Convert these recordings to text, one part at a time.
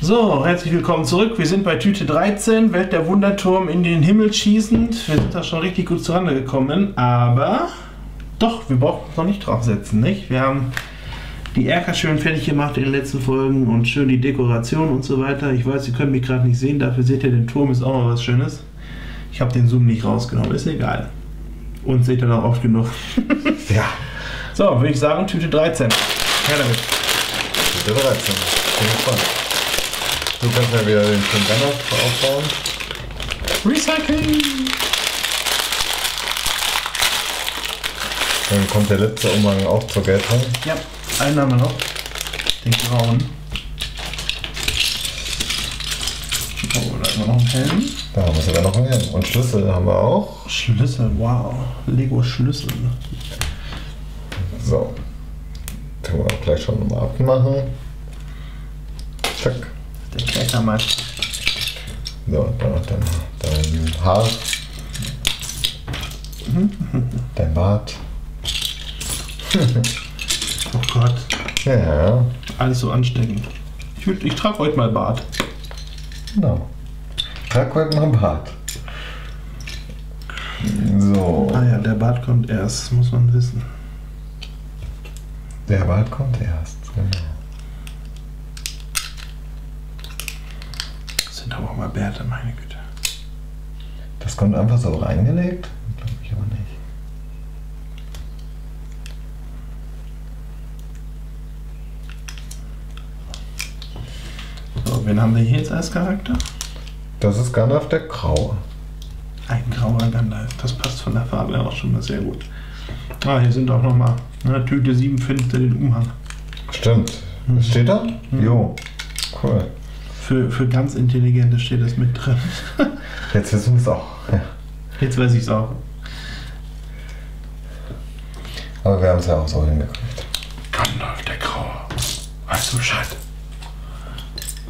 So, herzlich willkommen zurück. Wir sind bei Tüte 13, Welt der Wunderturm in den Himmel schießend. Wir sind da schon richtig gut zurande gekommen, aber doch, wir brauchen uns noch nicht draufsetzen, nicht? Wir haben die Erker schön fertig gemacht in den letzten Folgen und schön die Dekoration und so weiter. Ich weiß, ihr könnt mich gerade nicht sehen, dafür seht ihr den Turm, ist auch mal was Schönes. Ich habe den Zoom nicht rausgenommen, ist egal. Und seht ihr noch oft genug. Ja, So, würde ich sagen, Tüte 13. Her damit. Tüte 13. Bin gespannt. Du kannst ja wieder den Banner aufbauen. Recycling! Dann kommt der letzte Umhang auch zur Geltung. Ja, einen haben wir noch. Den grauen. Oh, da haben wir noch einen Helm. Da haben wir sogar noch einen Helm. Und Schlüssel haben wir auch. Schlüssel, wow. Lego Schlüssel. So. Können wir auch gleich schon mal abmachen. Zack. Der Kerkermeister. So, dann noch dein, dein Haar. Dein Bart. Oh Gott, Ja, alles so ansteckend. Ich, ich trage heute mal Bart. genau. Trag heute ein Bart. So. Ah ja, der Bart kommt erst, muss man wissen. Der Bart kommt erst. Genau. Das sind aber auch mal Bärte, meine Güte. Das kommt einfach so reingelegt? Glaube ich aber nicht. So, wen haben wir hier jetzt als Charakter? Das ist Gandalf der Graue. Ein grauer Gandalf. Das passt von der Farbe her auch schon mal sehr gut. Ah, hier sind auch nochmal. Ne, Tüte 7 findest du den Umhang. Stimmt. Mhm. Steht da? Jo. Cool. Für, für ganz Intelligente steht das mit drin. Jetzt wissen wir es auch. Ja. Jetzt weiß ich es auch. Aber wir haben es ja auch so hingekriegt. Gandalf der Graue. Weißt du Bescheid?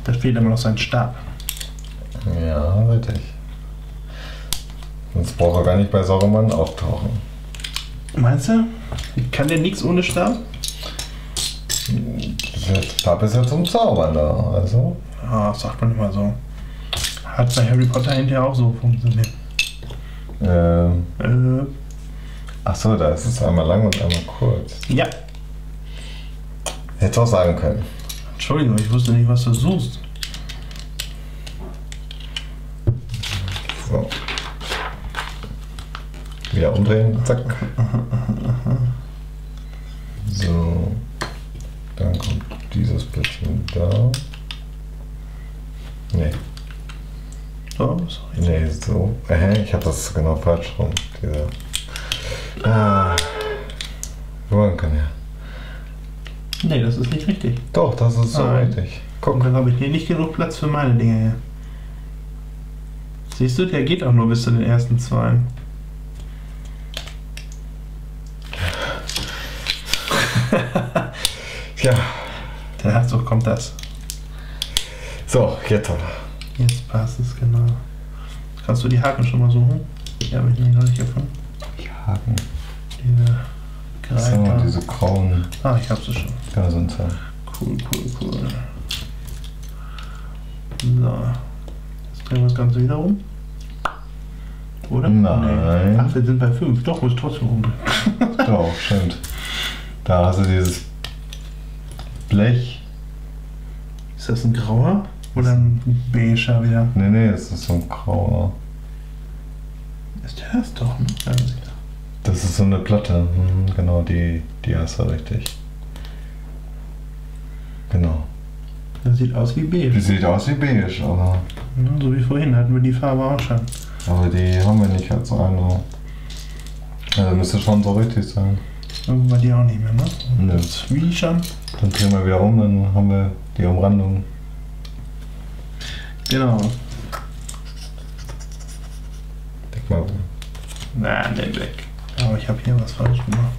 Da fehlt immer noch sein Stab. Ja, richtig. Sonst braucht er gar nicht bei Sauroman auftauchen. Meinst du? Kann der nichts ohne Stab? Der Stab ist ja zum Zaubern da. Also. Ah, sagt man immer so. Hat bei Harry Potter hinterher auch so funktioniert. Ähm, Äh, ach so, da ist es einmal lang und einmal kurz. ja. Hätte auch sagen können. Entschuldigung, ich wusste nicht, was du suchst. So. Wieder umdrehen. Zack. So. Dann kommt dieses bisschen da. Nee, So, was soll ich? nee, so. Äh, ich habe das genau falsch rum. Diese. Ah. Wir wollen können ja. Nee, das ist nicht richtig. Doch, das ist so Nein. richtig. Guck. dann habe ich hier nicht genug Platz für meine Dinge hier. Siehst du, der geht auch nur bis zu den ersten zwei. Ja. Der Herzog kommt das. So, jetzt aber. Jetzt passt es genau. Kannst du die Haken schon mal suchen? Die habe ich noch nicht gefunden. Die Haken. Diese Greifer. diese grauen. Ah, ich habe sie schon. Ja, sind sie. Cool, cool, cool. So. Jetzt drehen wir das Ganze wieder rum. Oder? Nein. Ach, wir sind bei 5. Doch, muss trotzdem rumdrehen. Doch, stimmt. Da hast du dieses Blech. Ist das ein grauer? Oder ein beiger wieder? Nee, nee, das ist so ein grauer. Ist der das doch? Ja, das ist so eine Platte. Mhm, genau, die, die hast du richtig. Genau. Das sieht aus wie Die beige. sieht aus wie beige, aber, Ja, so wie vorhin hatten wir die Farbe auch schon. aber die haben wir nicht als eine. Also müsste schon so richtig sein. Irgendwo bei dir auch nicht mehr, ne? Nö. Das wie schon. Dann drehen wir wieder rum, dann haben wir die Umrandung. Genau. Denk mal. Na, den weg. Aber ich habe hier was falsch gemacht.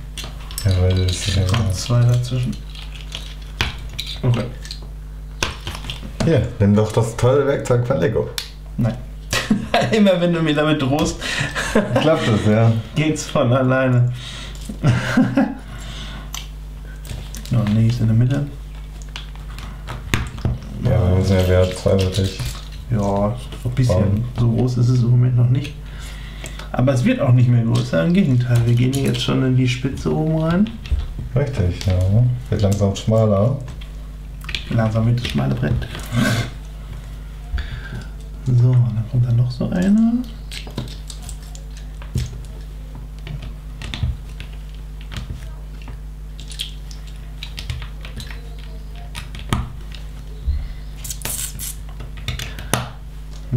Ja, weil das ist ja Noch zwei dazwischen. Okay. Hier, nimm doch das tolle Werkzeug von Lego. Nein. Immer wenn du mir damit drohst, Klappt das, ja? geht's von alleine. Noch links in der Mitte. Ja, wir müssen ja wieder zweiseitig. Ja, ein bisschen. So groß ist es im Moment noch nicht. Aber es wird auch nicht mehr größer, im Gegenteil. Wir gehen hier jetzt schon in die Spitze oben rein. Richtig, ja. Wird langsam schmaler. Langsam wird das schmale Brett. So, dann kommt da noch so einer.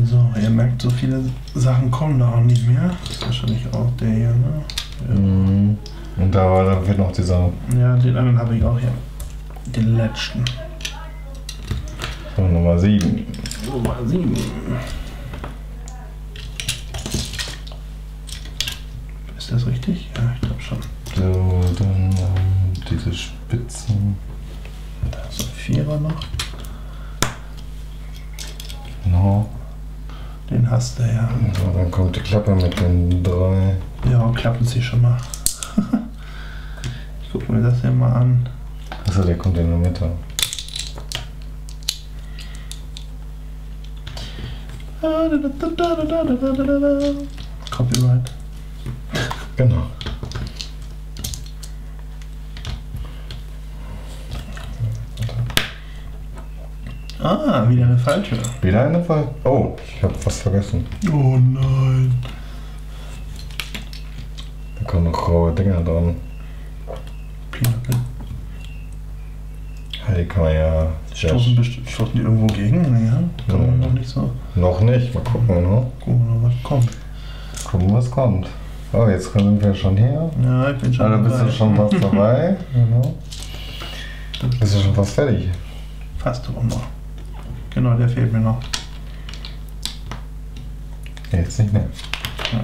So, ihr merkt, so viele Sachen kommen da auch nicht mehr. Das ist wahrscheinlich auch der hier, ne? Mhm. Und da war dann wird noch dieser Ja, den anderen habe ich auch hier. Den letzten. so, Nummer 7. Nummer 7. Ist das richtig? Ja, ich glaube schon. So, dann ähm, diese Spitzen. Da ist ein Vierer noch. Genau. Den hast du ja. So, dann kommt die Klappe mit den drei. Ja, klappen sie schon mal. ich gucke mir das hier mal an. Achso, der kommt in der Mitte. Copyright. Genau. Ah, wieder eine falsche. Wieder eine Fall? Oh, ich habe was vergessen. Oh nein. Da kommen noch graue Dinger dran. Pinocchio. Ja, Die kann man ja. Stoßen, best- stoßen die irgendwo gegen? Naja, kann man Ja. noch nicht so. Noch nicht, mal gucken, ne? Gucken wir mal, was kommt. Gucken, was kommt. Oh, jetzt sind wir schon hier. Ja, ich bin schon. Ah, da bist dabei. du schon was dabei. Genau. Bist du schon fast fertig? Fast auch noch. Genau, der fehlt mir noch. Jetzt nicht mehr. Ja.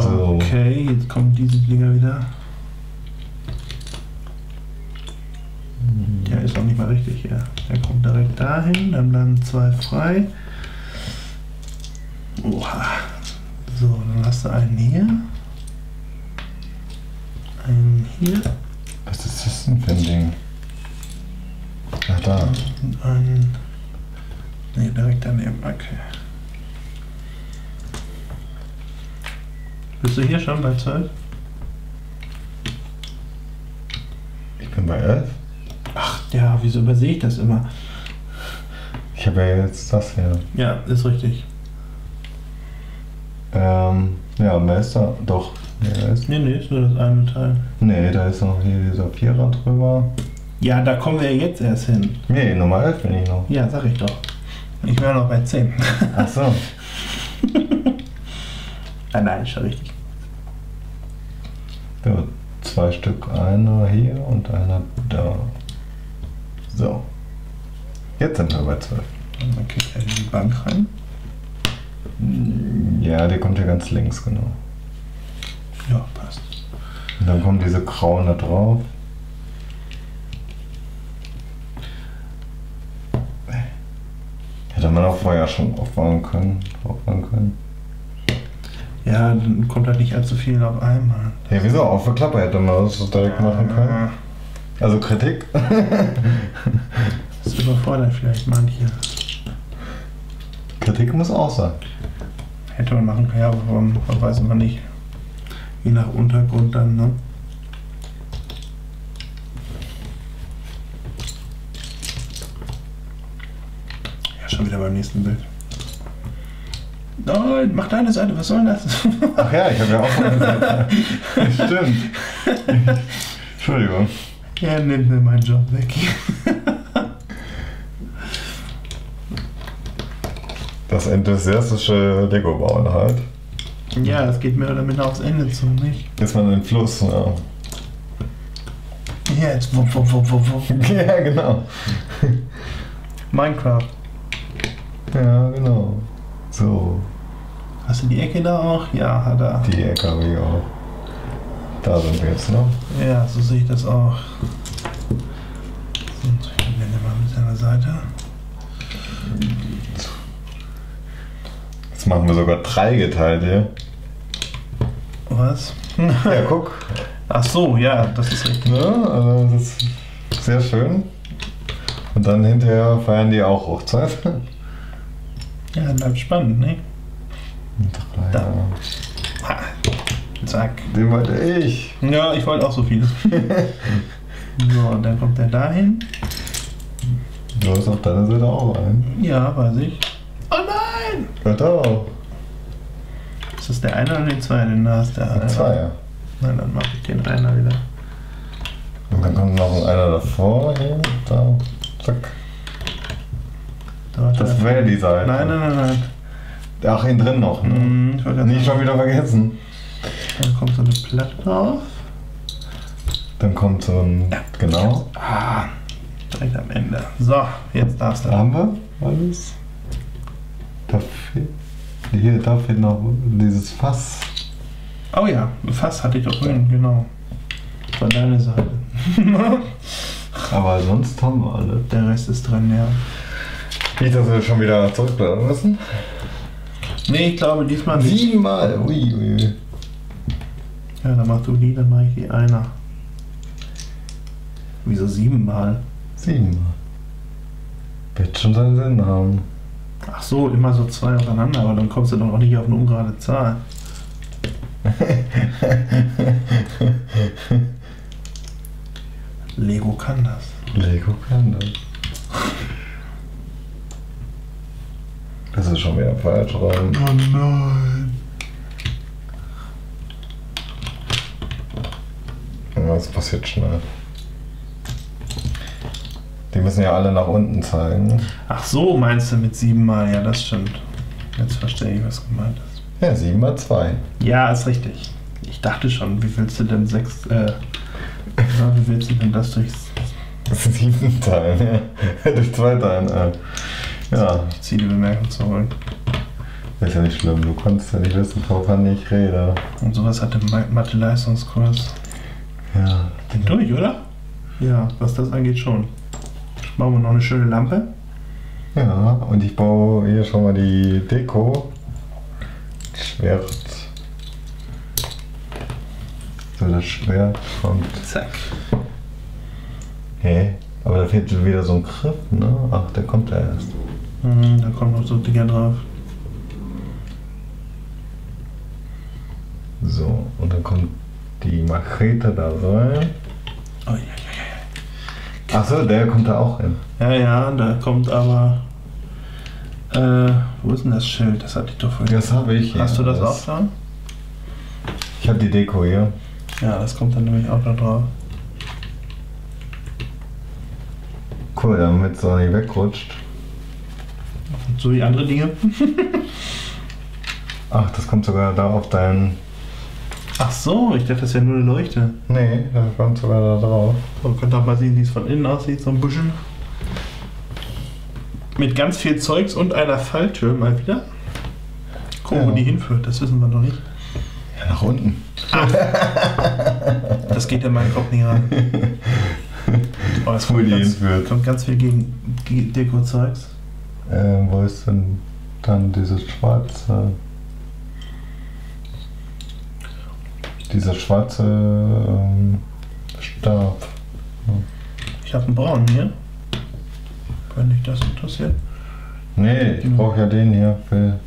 So. Okay, jetzt kommen diese Dinger wieder. Der ist auch nicht mal richtig hier. Der kommt direkt dahin, dann bleiben zwei frei. Oha. So, dann hast du einen hier. Einen hier Was ist das denn für ein Ding? Da. und einen. Ne, direkt daneben. Okay. Bist du hier schon bei 12? Ich bin bei 11. Ach ja, wieso übersehe ich das immer? Ich habe ja jetzt das hier. Ja, ist richtig. Ähm, ja, mehr ist da. Doch. Nee, da ist, Nee, nee, ist nur das eine Teil. nee, da ist noch hier dieser Vierer drüber. Ja, da kommen wir jetzt erst hin. Nee, Nummer 11 bin ich noch. Ja, sag ich doch. Ich wäre noch bei 10. Ach so. ah, nein, ist schon richtig. Ja, zwei Stück. Einer hier und einer da. So. Jetzt sind wir bei 12. Dann kriegt er in die Bank rein. Ja, der kommt hier ganz links, genau. Ja, passt. Und dann kommen diese grauen da drauf. Hätte man auch vorher schon aufbauen können. Aufbauen können. Ja, dann kommt halt nicht allzu viel auf einmal. Ja, wieso? Auf der Klappe hätte man das direkt machen können. Also Kritik. Das überfordert vielleicht manche. Kritik muss auch sein. Hätte man machen können, ja, aber warum weiß man nicht. Je nach Untergrund dann, ne? Ja, schon wieder beim nächsten Bild. Nein, mach deine Seite, was soll denn das? Ach ja, ich habe ja auch eine Seite. Stimmt. Entschuldigung. er nimmt mir meinen Job weg. Das enthusiastische Lego-Bauen halt. Ja, es geht mehr oder minder aufs Ende zu, nicht? Ist man im Fluss, ja. Ja, jetzt wupp, wupp, wupp, wupp. ja, genau. Minecraft. Ja, genau. So, Hast du die Ecke da auch? Ja, hat er. die LKW auch. Da sind wir jetzt, ne? Ja, so sehe ich das auch. So, ich blende mal mit seiner Seite. Jetzt machen wir sogar drei geteilt hier. Was? Ja, guck. Ach so, ja, das ist richtig. Ne? Also das ist sehr schön. Und dann hinterher feiern die auch Hochzeit. Ja, bleibt spannend, ne? Drei. Da. Ha. Zack. Den wollte ich. Ja, ich wollte auch so viel. so, und dann kommt er dahin. Du hast auf deiner Seite auch einen. Ja, weiß ich. Oh nein! Gott auch. Ist das der eine oder der zweite? Den da ist der Ein Zweier. Nein, dann mache ich den einer wieder. Und dann kommt noch einer davor. Hier, da. Zack. Da Das wäre die Seite. Nein, nein, nein, nein. Ach, innen drin noch. Ne? Hm, ich Nicht schon wieder vergessen. Dann kommt so eine Platte drauf. Dann kommt so ein. Genau. Ah, direkt am Ende. So, jetzt darfst Da du. haben wir alles. Da fehlt. Hier, da fehlt noch dieses Fass. Oh ja, Fass hatte ich doch vorhin, genau. Von deiner Seite. Aber sonst haben wir alle. Der Rest ist drin, ja. Nicht, dass wir schon wieder zurückblättern müssen. Nee, ich glaube diesmal nicht. Siebenmal. Ui, ui. Ja, dann machst du die, dann mache ich die einer. Wieso siebenmal? Siebenmal. Wird schon seinen Sinn haben. Ach so, immer so zwei aufeinander, aber dann kommst du doch auch nicht auf eine ungerade Zahl. Lego kann das. Lego kann das. Das ist schon wieder falsch rum. Oh nein. Das passiert schnell. Die müssen ja alle nach unten zeigen. Ach so, meinst du mit siebenmal? Ja, das stimmt. Jetzt verstehe ich, was gemeint ist. Ja, 7 mal 2. Ja, ist richtig. Ich dachte schon, wie willst du denn sechs, äh, wie willst du denn das durch, Sieben teilen, ja. Durch zwei teilen. Äh. Ja, ich ziehe die Bemerkung zurück. ist ja nicht schlimm. Du konntest ja nicht wissen, wovon ich rede. Und sowas hat der Ma- Mathe-Leistungskurs. Ja. Bin durch, oder? Ja, was das angeht schon. Machen wir noch eine schöne Lampe. Ja, und ich baue hier schon mal die Deko. Schwert. So, das Schwert kommt. Zack. Hä? Aber da fehlt wieder so ein Griff, ne? Ach, der kommt ja erst. Mhm, da kommen noch so Dinger drauf. So, und dann kommt die Machete da rein. Oh, ja, ja, Achso, der kommt da auch hin. ja. ja, ja, da kommt aber. Äh, wo ist denn das Schild? Das hatte ich doch vorhin. Das habe ich. Hast du das, auch da? Ich habe die Deko hier. Ja, das kommt dann nämlich auch da drauf. Cool, damit es auch nicht wegrutscht. So wie andere Dinge. Ach, das kommt sogar da auf deinen. Ach so, ich dachte, das wäre nur eine Leuchte. Nee, das kommt sogar da drauf. So, könnt ihr auch mal sehen, wie es von innen aussieht, so ein bisschen. Mit ganz viel Zeugs und einer Falltür mal wieder. Gucken, wo Ja. die hinführt, das wissen wir noch nicht. Ja, nach unten. Das geht in meinen Kopf nicht rein. Oh, es Wo kommt ganz, hinführt. kommt ganz viel gegen Deko-Zeugs. Ähm, wo ist denn dann dieses schwarze. Dieser schwarze ähm, Stab. Ich habe einen braunen hier. Wenn dich das interessiert. Nee, ich Mhm. brauche ja den hier für.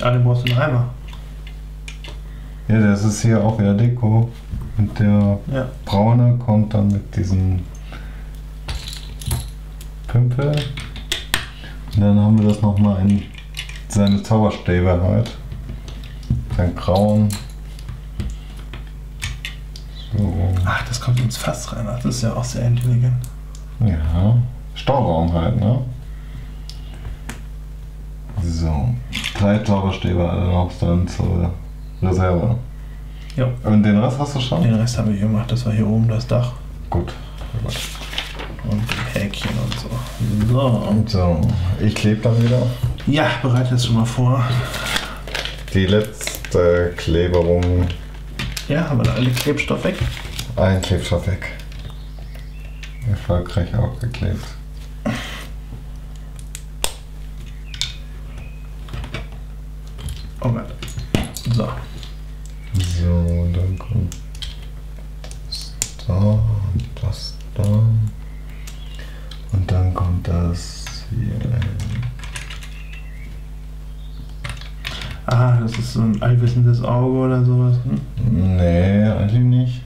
Ah, den brauchst du einen Eimer. Ja, das ist hier auch wieder Deko. Und der Ja. braune kommt dann mit diesem Pümpel. Dann haben wir das nochmal in seine Zauberstäbe halt. Sein Grauen. So. Ach, das kommt ins Fass rein. Ach, Das ist ja auch sehr intelligent. Ja. Stauraum halt, ne? So. Drei Zauberstäbe alle noch dann zur Reserve. Ja. Und den Rest hast du schon? Den Rest habe ich gemacht. Das war hier oben das Dach Gut. Und die Häkchen und so. So. Und so. Ich klebe dann wieder. Ja, bereite das schon mal vor. Die letzte Kleberung. Ja, haben wir da alle Klebstoff weg? Ein Klebstoff weg. Erfolgreich aufgeklebt. Oh Gott. So. So, dann kommt das da und das da. Und dann kommt das hier. Ah, das ist so ein allwissendes Auge oder sowas. Hm? Nee, eigentlich nicht.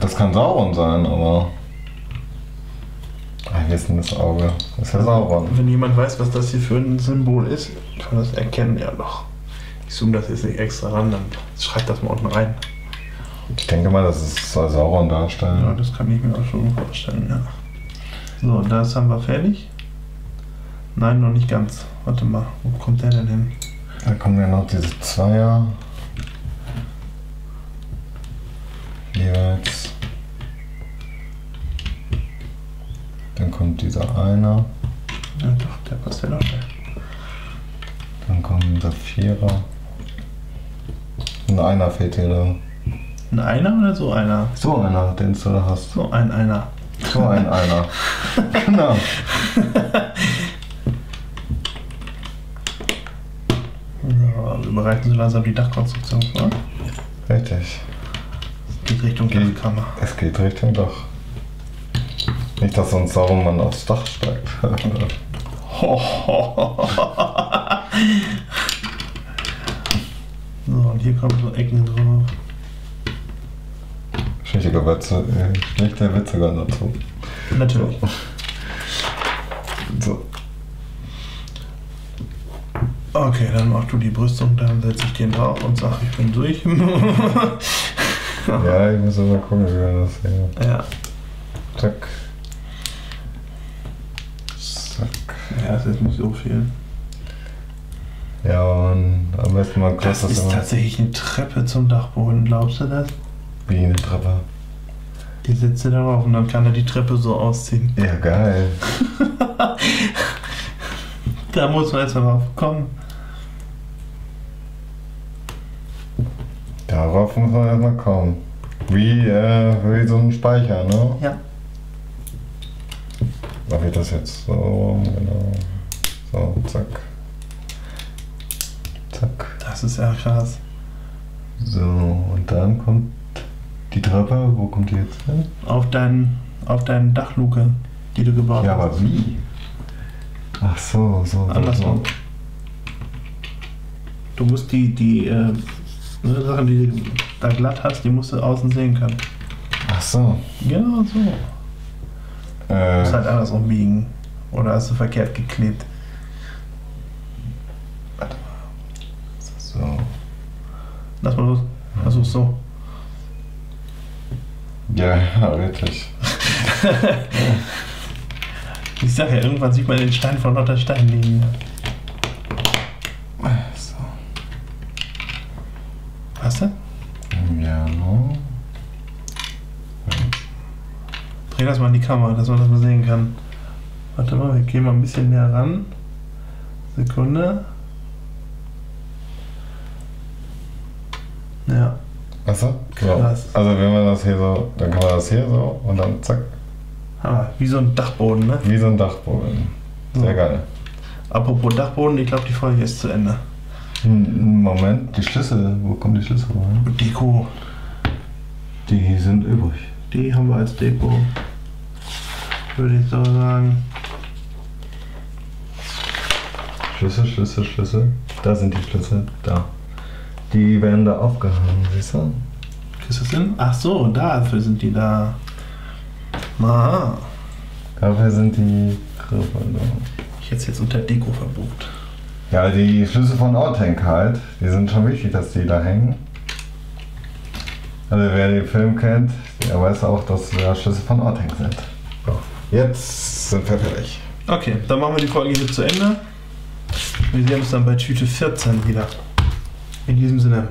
Das kann Sauron sein, aber. Allwissendes Auge. Das ist ja Sauron. Wenn jemand weiß, was das hier für ein Symbol ist, kann das erkennen ja doch. Ich zoome das jetzt nicht extra ran, dann schreibt das mal unten rein. Ich denke mal, das ist, soll Sauron Ja, darstellen. das kann ich mir auch schon vorstellen, ja. So, das haben wir fertig. Nein, noch nicht ganz. Warte mal, wo kommt der denn hin? Dann kommen ja noch diese Zweier. Jeweils. Dann kommt dieser Einer. Ja, doch, der passt ja noch. Dann kommt dieser Vierer. Ein Einer fehlt hier da. Ein Einer oder so einer? So einer, den du da hast. So ein Einer. So ein Einer. genau. So, wir bereiten so langsam die Dachkonstruktion vor. Richtig. Geht Richtung Geht. Dachkammer. Es geht Richtung Dach. Nicht, dass uns Sauron aufs Dach steigt. So, und hier kommen so Ecken drauf. Schlechte Witze, schlechte Witze gehören dazu. Natürlich. So. Okay, dann mach du die Brüstung, dann setze ich den drauf und sag, ich bin durch. Ja, ich muss mal gucken, wie wir das hier. ja. Zack. Zack. ja, das ist nicht so viel. Ja, und am besten man Das kostet ist immer tatsächlich eine Treppe zum Dachboden, glaubst du das? Wie eine Treppe. Die sitze darauf und dann kann er die Treppe so ausziehen. Ja, geil. Da muss man erstmal drauf kommen. Darauf muss man erstmal kommen. Wie, äh, wie so ein Speicher, ne? Ja. Mach ich das jetzt so, genau. So, zack. Zack. Das ist ja krass. So, und dann kommt die Treppe. Wo kommt die jetzt hin? Auf, dein, auf deine Dachluke, die du gebaut Ja, hast. aber wie? Ach so, so, so. Andersrum. so. Du musst die, die äh, ne, Sachen, die du da glatt hast, die musst du außen sehen können. Ach so. Genau so. Du Äh, musst halt andersrum biegen. Oder hast du verkehrt geklebt. so. Lass mal los. Versuch so. Ja, ja, richtig. Ich sag ja, irgendwann sieht man den Stein von lauter Stein liegen. So. Hast du? Ja, no. Dreh das mal in die Kamera, dass man das mal sehen kann. Warte mal, wir gehen mal ein bisschen näher ran. Sekunde. Ja, Achso? So. Krass. Also wenn man das hier so, dann kann man das hier so und dann zack, ah, wie so ein Dachboden, ne? wie so ein Dachboden. Sehr So. geil. Apropos Dachboden, ich glaube, die Folge ist zu Ende. Hm, Moment, die Schlüssel, wo kommen die Schlüssel rein? Deko, Die sind übrig. die haben wir als Deko. Würde ich so sagen. Schlüssel, Schlüssel, Schlüssel. Da sind die Schlüssel. Da. Die werden da aufgehangen, siehst du? Kriegst du das hin? Ach so, dafür sind die da. Aha. Dafür sind die Griffe da. Ich hätte es jetzt unter Deko verbucht. Ja, die Schlüssel von Outank halt, die sind schon wichtig, dass die da hängen. Also wer den Film kennt, der weiß auch, dass da Schlüssel von Outank sind. So, jetzt sind wir fertig. Okay, dann machen wir die Folge hier zu Ende. Wir sehen uns dann bei Tüte 14 wieder. In diesem Sinne,